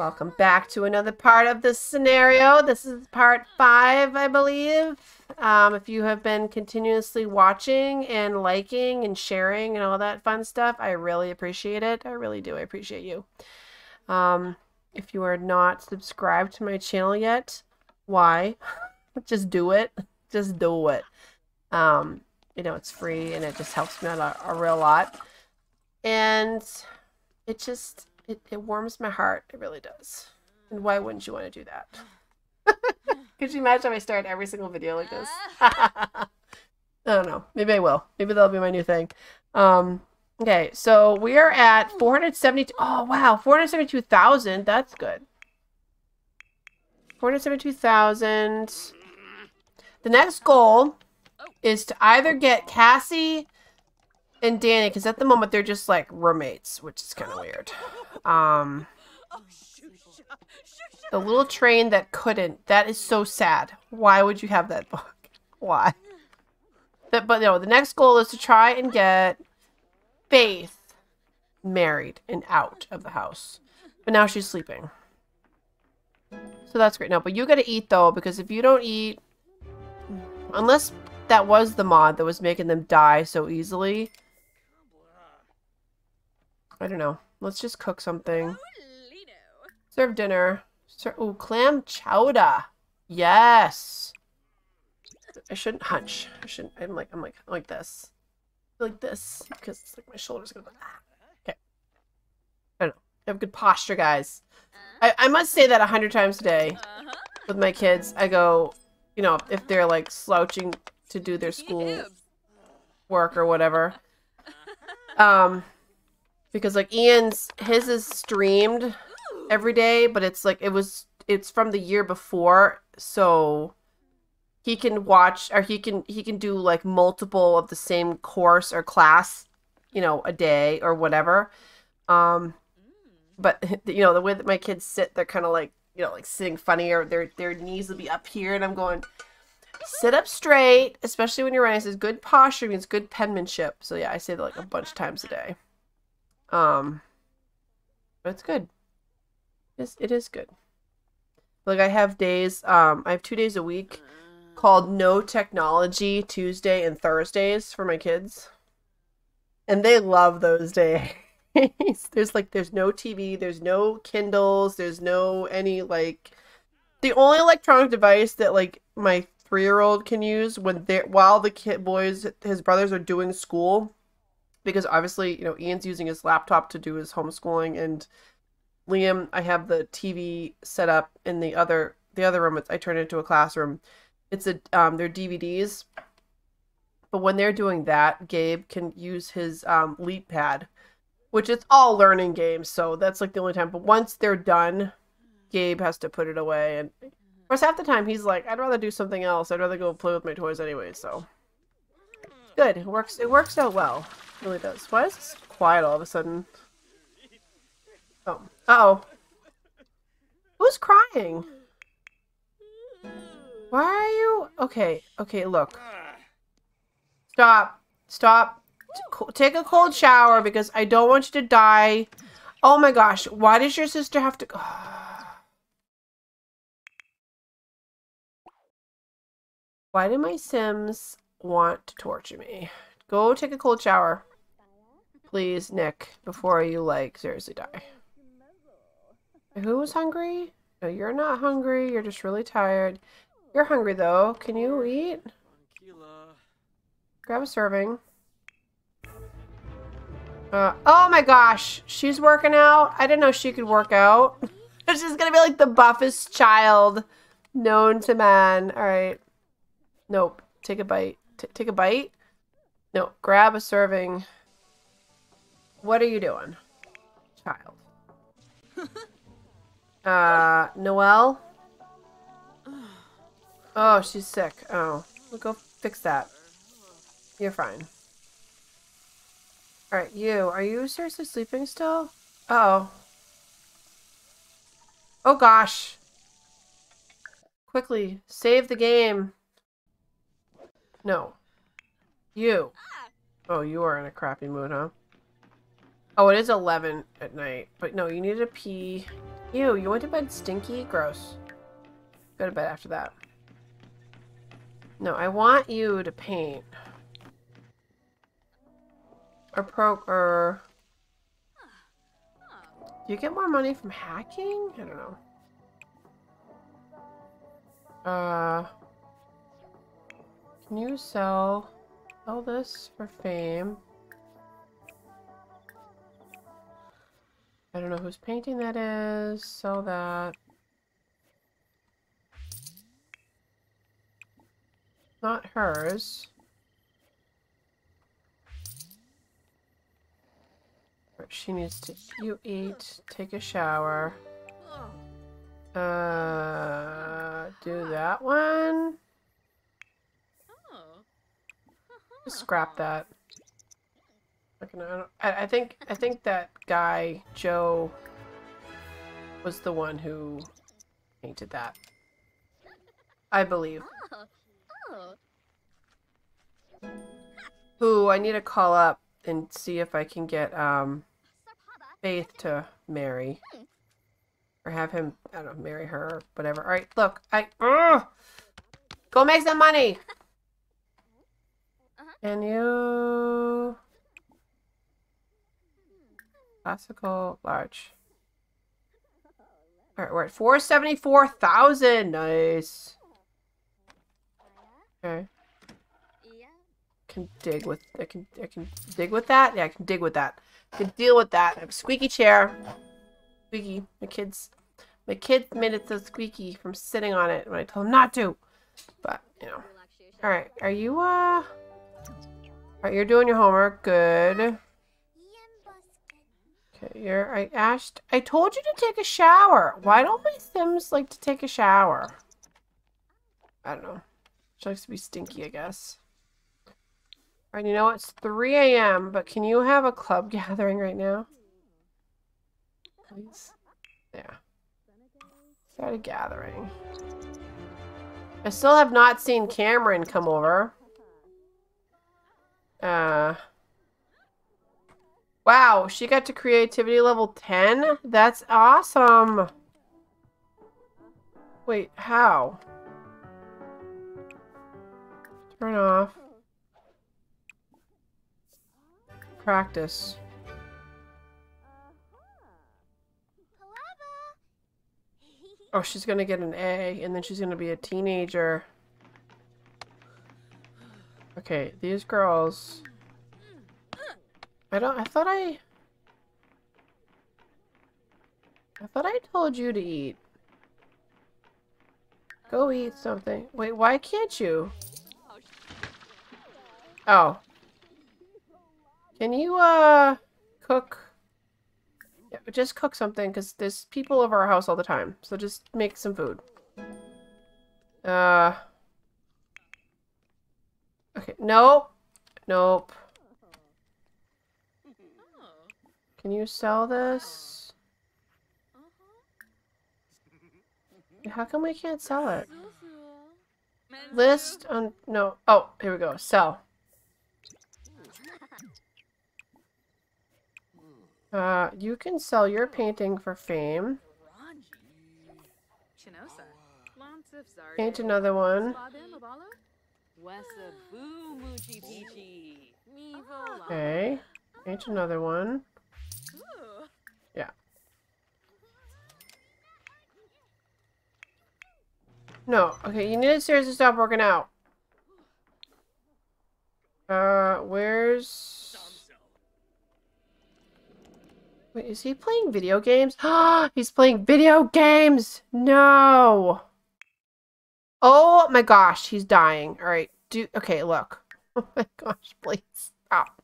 Welcome back to another part of this scenario. This is part five, I believe. Um, if you have been continuously watching and liking and sharing and all that fun stuff, I really appreciate it. I really do. I appreciate you. Um, if you are not subscribed to my channel yet, why? just do it. Just do it. Um, you know, it's free and it just helps me out a, a real lot. And it just it, it warms my heart. It really does. And why wouldn't you want to do that? Could you imagine if I start every single video like this? I don't know. Maybe I will. Maybe that'll be my new thing. Um, okay, so we are at 472. Oh, wow. 472,000. That's good. 472,000. The next goal is to either get Cassie and Danny, because at the moment they're just like roommates, which is kind of weird. Um, the little train that couldn't. That is so sad. Why would you have that book? Why? But, but no, the next goal is to try and get Faith married and out of the house. But now she's sleeping. So that's great. No, but you gotta eat though, because if you don't eat, unless that was the mod that was making them die so easily, I don't know. Let's just cook something. Serve dinner. Ser oh, clam chowder. Yes. I shouldn't hunch. I shouldn't. I'm like, I'm like, like this. Like this. Because it's like my shoulders going go, ah. Okay. I don't know. I have good posture, guys. I, I must say that a hundred times a day with my kids. I go, you know, if they're like slouching to do their school work or whatever. Um, because like Ian's his is streamed every day, but it's like it was it's from the year before, so he can watch or he can he can do like multiple of the same course or class, you know, a day or whatever. Um but you know, the way that my kids sit, they're kind of like, you know, like sitting funny or their their knees will be up here and I'm going sit up straight, especially when you're writing. It says good posture means good penmanship. So yeah, I say that like a bunch of times a day. Um, but it's good. It's, it is good. Like I have days, um, I have two days a week called No Technology Tuesday and Thursdays for my kids. And they love those days. there's like there's no TV, there's no Kindles, there's no any like the only electronic device that like my three year old can use when they while the kid boys his brothers are doing school because obviously, you know, Ian's using his laptop to do his homeschooling and Liam, I have the TV set up in the other the other room. I turn it into a classroom. It's a um their DVDs. But when they're doing that, Gabe can use his um leap pad, which is all learning games, so that's like the only time. But once they're done, Gabe has to put it away and of course half the time he's like, I'd rather do something else. I'd rather go play with my toys anyway, so good. It works it works out well really does. Why is this quiet all of a sudden? Oh. Uh oh Who's crying? Why are you... Okay, okay, look. Stop. Stop. Take a cold shower because I don't want you to die. Oh my gosh, why does your sister have to... Why do my Sims want to torture me? Go take a cold shower. Please, Nick, before you, like, seriously die. Who was hungry? No, you're not hungry. You're just really tired. You're hungry, though. Can you eat? Grab a serving. Uh, oh my gosh. She's working out. I didn't know she could work out. She's gonna be like the buffest child known to man. Alright. Nope. Take a bite. T take a bite? No. Grab a serving. What are you doing? Child. uh, Noelle? Oh, she's sick. Oh. We'll go fix that. You're fine. Alright, you. Are you seriously sleeping still? Uh oh. Oh gosh. Quickly, save the game. No. You. Oh, you are in a crappy mood, huh? Oh, it is 11 at night. But no, you need to pee. Ew, you went to bed stinky? Gross. Go to bed after that. No, I want you to paint. Or pro or Do you get more money from hacking? I don't know. Uh Can you sell sell this for fame? I don't know whose painting that is. Sell that. Not hers. But she needs to you eat, take a shower. Uh, do that one. Just scrap that. I, I think I think that guy Joe was the one who painted that. I believe. Ooh, I need to call up and see if I can get um Faith to marry. Or have him, I don't know, marry her or whatever. Alright, look, I ugh! Go make some money! Can you Classical, large. Alright, we're at 474,000. Nice. Okay. Can dig with I can I can dig with that? Yeah, I can dig with that. I can deal with that. I have a squeaky chair. Squeaky. My kids my kids made it so squeaky from sitting on it when I told them not to. But, you know. Alright, are you uh Alright, you're doing your homework. Good. Okay, I asked, I told you to take a shower. Why don't my Sims like to take a shower? I don't know. She likes to be stinky, I guess. Alright, you know? It's 3 a.m., but can you have a club gathering right now? Please? Yeah. Start a gathering. I still have not seen Cameron come over. Uh... Wow, she got to creativity level 10? That's awesome. Wait, how? Turn off. Practice. Oh, she's gonna get an A, and then she's gonna be a teenager. Okay, these girls... I don't, I thought I... I thought I told you to eat. Go eat something. Wait, why can't you? Oh. Can you, uh, cook? Yeah, just cook something, because there's people over our house all the time. So just make some food. Uh. Okay, nope. Nope. Can you sell this? How come we can't sell it? List on no. Oh, here we go. Sell. Uh, you can sell your painting for fame. Paint another one. Okay. Paint another one. Yeah. No. Okay, you need to seriously stop working out. Uh, where's... Wait, is he playing video games? He's playing video games! No! Oh my gosh, he's dying. Alright, do- okay, look. Oh my gosh, please, stop.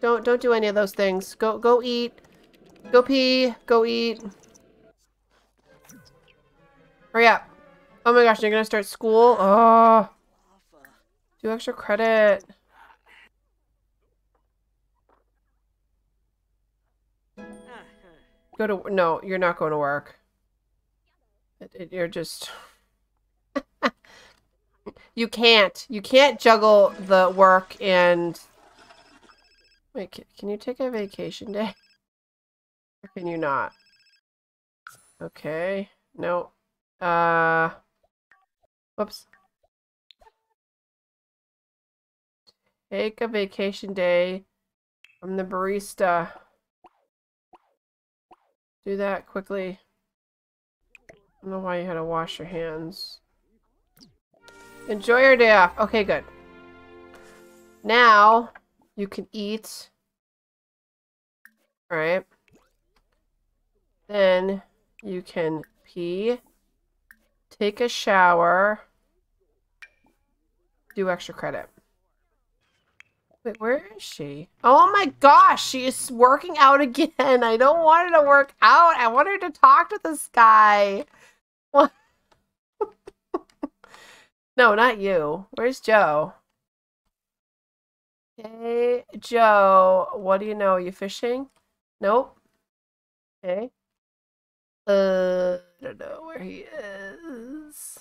Don't don't do any of those things. Go go eat. Go pee. Go eat. Hurry up. Oh my gosh, you're gonna start school? Oh. Do extra credit. Go to no, you're not going to work. It, it, you're just you can't. You can't juggle the work and Wait, can, can you take a vacation day? Or can you not? Okay. No. Uh. Whoops. Take a vacation day from the barista. Do that quickly. I don't know why you had to wash your hands. Enjoy your day off. Okay, good. Now, you can eat. Alright. Then, you can pee. Take a shower. Do extra credit. Wait, where is she? Oh my gosh, she is working out again. I don't want her to work out. I want her to talk to this guy. What? no, not you. Where's Joe? Hey, Joe. What do you know? Are you fishing? Nope. Okay. Uh, I don't know where he is.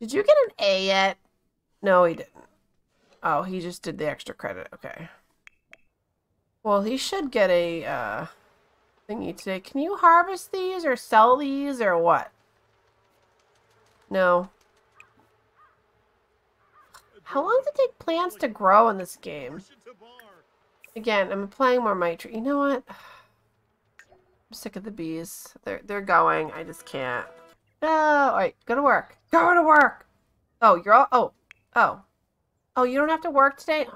Did you get an A yet? No, he didn't. Oh, he just did the extra credit. Okay. Well, he should get a uh, thingy today. Can you harvest these or sell these or what? No. How long does it take plants to grow in this game? Again, I'm applying more mitri. You know what? I'm sick of the bees. They're they're going. I just can't. No. All right, go to work. Go to work. Oh, you're all. Oh, oh. Oh, you don't have to work today?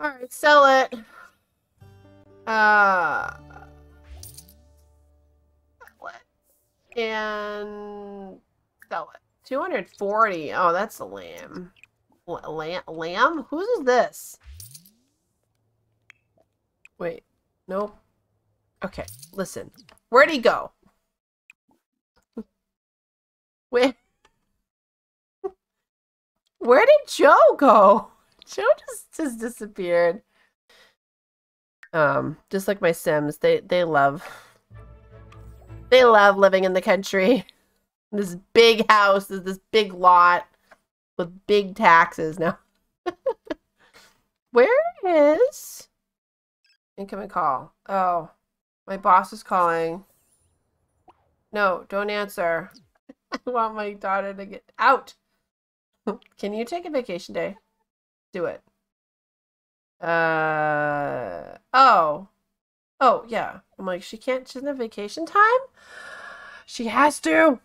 Alright, sell it. Uh, sell it. And sell it. 240. Oh, that's a lamb. Lamb? Lamb? Whose is this? Wait. Nope. Okay, listen. Where'd he go? Where? Where did Joe go? Joe just just disappeared. Um, just like my Sims, they they love they love living in the country. This big house, this big lot with big taxes now. Where is incoming call? Oh, my boss is calling. No, don't answer. I want my daughter to get out. Can you take a vacation day? Do it. Uh oh. Oh, yeah. I'm like, she can't, she doesn't have vacation time? She has to.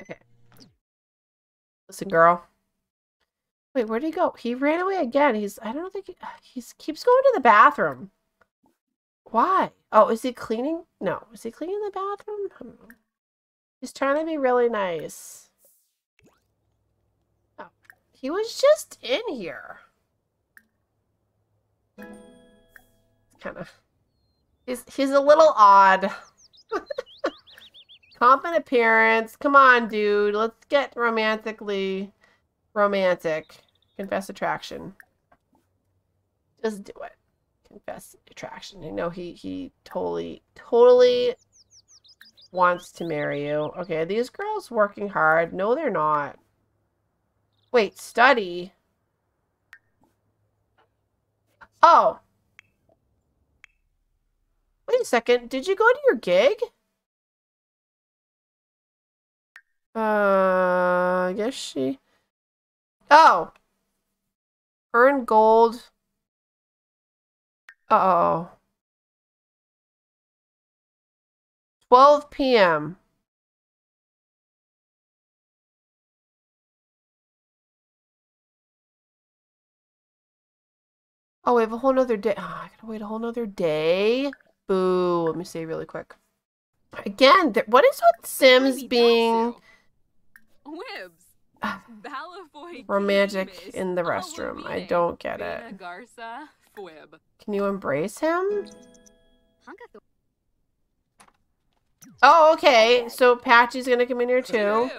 Okay. Listen, girl. Wait, where'd he go? He ran away again. He's, I don't think, he, uh, he's keeps going to the bathroom. Why? Oh, is he cleaning? No. Is he cleaning the bathroom? Hmm. He's trying to be really nice. Oh, He was just in here. Kind of. He's, he's a little odd. Competent appearance. Come on, dude. Let's get romantically romantic. Confess attraction. Just do it. Confess attraction. I know he, he totally, totally wants to marry you. Okay, these girls working hard? No, they're not. Wait, study? Oh. Wait a second. Did you go to your gig? Uh, I guess she... Oh. Earn gold. Uh oh 12 p.m. Oh, we have a whole nother day. Oh, I gotta wait a whole nother day. Boo. Let me see really quick. Again, what is with Sims being romantic in the restroom? I don't get it. Can you embrace him? Oh, okay. So Patchy's gonna come in here too.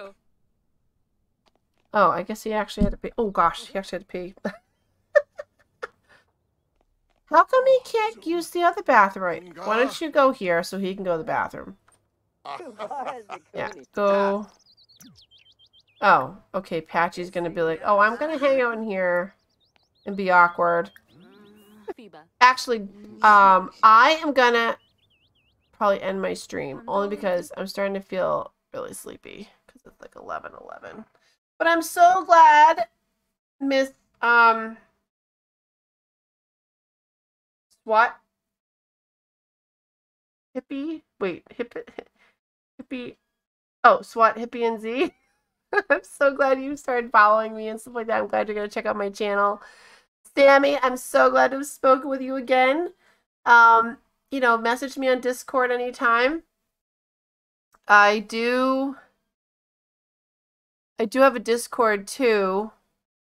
Oh, I guess he actually had to pee. Oh gosh, he actually had to pee. How come he can't use the other bathroom? Why don't you go here so he can go to the bathroom? yeah, go. Oh, okay. Patchy's gonna be like, oh, I'm gonna hang out in here and be awkward. actually, um, I am gonna probably end my stream only because I'm starting to feel really sleepy because it's like 11 11. But I'm so glad Miss um SWAT hippie wait hippie hippie oh SWAT hippie and Z. I'm so glad you started following me and stuff like that. I'm glad you're gonna check out my channel. Sammy, I'm so glad to have spoken with you again. Um, you know, message me on Discord anytime. I do I do have a Discord too.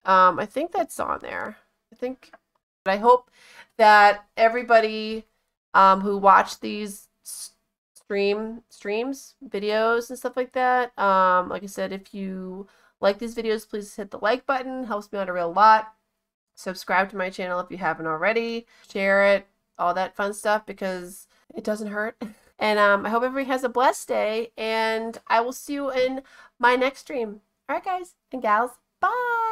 Um, I think that's on there. I think I hope that everybody um, who watched these stream streams, videos and stuff like that. Um, like I said, if you like these videos, please hit the like button. Helps me out a real lot. Subscribe to my channel if you haven't already. Share it, all that fun stuff because it doesn't hurt. And um, I hope everybody has a blessed day, and I will see you in my next stream. All right, guys and gals, bye.